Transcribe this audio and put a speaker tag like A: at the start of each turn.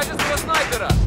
A: Качество снайпера!